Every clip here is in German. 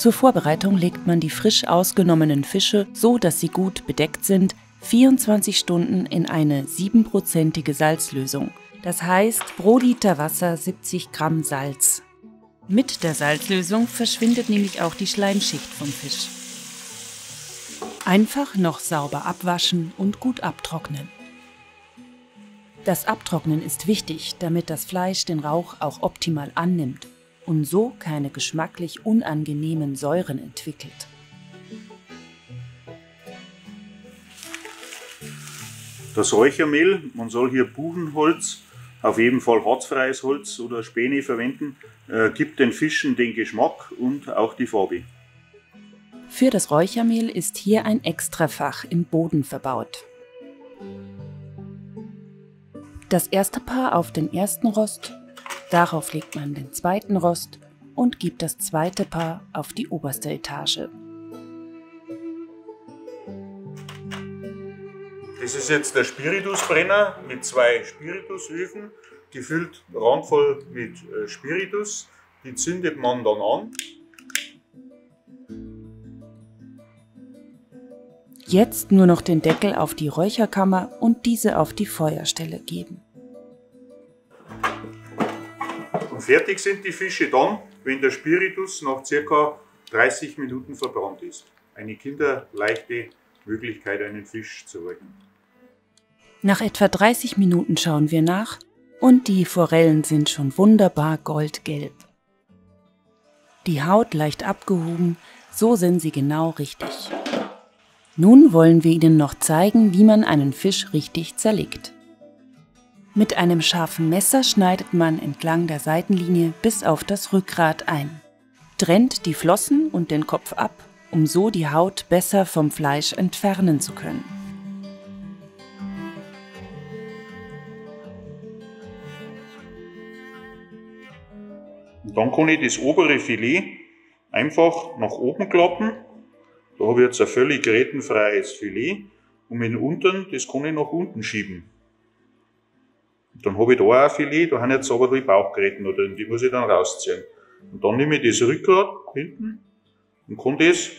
Zur Vorbereitung legt man die frisch ausgenommenen Fische, so dass sie gut bedeckt sind, 24 Stunden in eine 7%ige Salzlösung. Das heißt pro Liter Wasser 70 Gramm Salz. Mit der Salzlösung verschwindet nämlich auch die Schleimschicht vom Fisch. Einfach noch sauber abwaschen und gut abtrocknen. Das Abtrocknen ist wichtig, damit das Fleisch den Rauch auch optimal annimmt und so keine geschmacklich unangenehmen Säuren entwickelt. Das Räuchermehl, man soll hier Buchenholz, auf jeden Fall harzfreies Holz oder Späne verwenden, äh, gibt den Fischen den Geschmack und auch die Farbe. Für das Räuchermehl ist hier ein Extrafach im Boden verbaut. Das erste Paar auf den ersten Rost, darauf legt man den zweiten Rost und gibt das zweite Paar auf die oberste Etage. Das ist jetzt der Spiritusbrenner mit zwei Spiritusöfen, gefüllt randvoll mit äh, Spiritus. Die zündet man dann an. Jetzt nur noch den Deckel auf die Räucherkammer und diese auf die Feuerstelle geben. Und fertig sind die Fische dann, wenn der Spiritus nach ca. 30 Minuten verbrannt ist. Eine kinderleichte Möglichkeit, einen Fisch zu halten. Nach etwa 30 Minuten schauen wir nach und die Forellen sind schon wunderbar goldgelb. Die Haut leicht abgehoben, so sind sie genau richtig. Nun wollen wir Ihnen noch zeigen, wie man einen Fisch richtig zerlegt. Mit einem scharfen Messer schneidet man entlang der Seitenlinie bis auf das Rückgrat ein, trennt die Flossen und den Kopf ab, um so die Haut besser vom Fleisch entfernen zu können. Und dann kann ich das obere Filet einfach nach oben klappen. Da habe ich jetzt ein völlig grätenfreies Filet. Und mit dem unteren, das kann ich nach unten schieben. Dann habe ich da auch ein Filet, da haben jetzt aber die Bauchgräten oder die muss ich dann rausziehen. Und dann nehme ich das Rückgrat hinten und kann das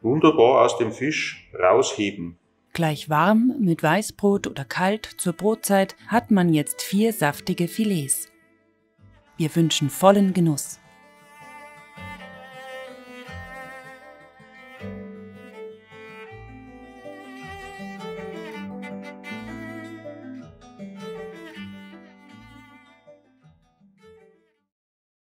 wunderbar aus dem Fisch rausheben. Gleich warm, mit Weißbrot oder kalt zur Brotzeit hat man jetzt vier saftige Filets. Wir wünschen vollen Genuss.